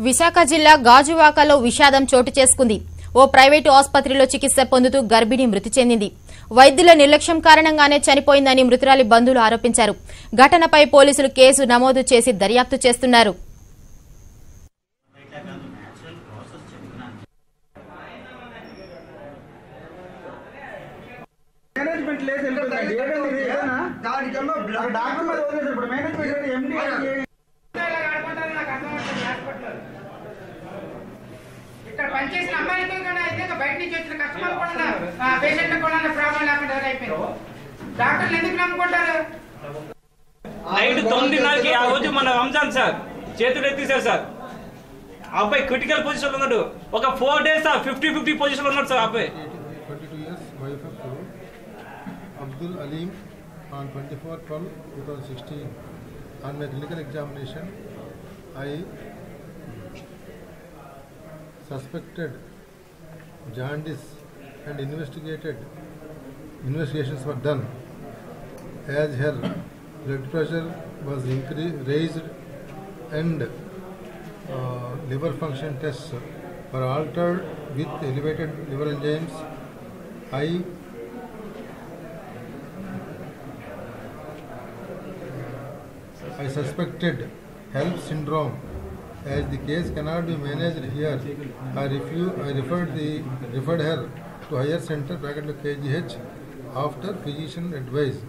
విశాఖ జిల్లా గాజువాకలో విషాదం చోటు చేసుకుంది. ఓ ప్రైవేటు ఆసుపత్రిలో చికిత్స పొందుతూ గర్భిణి మృతి చెందింది. వైద్యుల నిర్లక్ష్యం కారణంగానే చనిపోయిందని మృతురాలి బంధువులు ఆరోపించారు. ఘటనపై పోలీసులు కేసు నమోదు చేసి దర్యాప్తు చేస్తున్నారు. మేనేజ్మెంట్ లేదు డాక్టర్ మీద ఇప్పుడు? మేనేజ్మెంట్ ఎండి పనిచేసిన అమ్మాయితో కూడా అయితే ఇంకా బయట నుంచి వచ్చిన కస్టమర్ కూడా పేషెంట్ కూడా ప్రాబ్లం లేకుండా అయిపోయింది డాక్టర్లు ఎందుకు నమ్ముకుంటారు నైట్ తొమ్మిదిన్నరకి ఆ రోజు మన రంజాన్ సార్ చేతులు ఎత్తేసారు సార్ ఆ అబ్బాయి క్రిటికల్ పొజిషన్ ఉన్నాడు ఒక four days sir fifty fifty position ఉన్నాడు సార్ ఆ అబ్బాయి 22 years, wife of Guru, Abdul Alim, on 24 12 2016. On my clinical examination, I suspected jaundice and investigated. Investigations were done. As her blood pressure was increased, raised, and uh, liver function tests were altered with elevated liver enzymes. I I suspected HELLP syndrome. As the case cannot be managed here, I refuse, I referred the referred her to higher center bracket KGH after physician advice.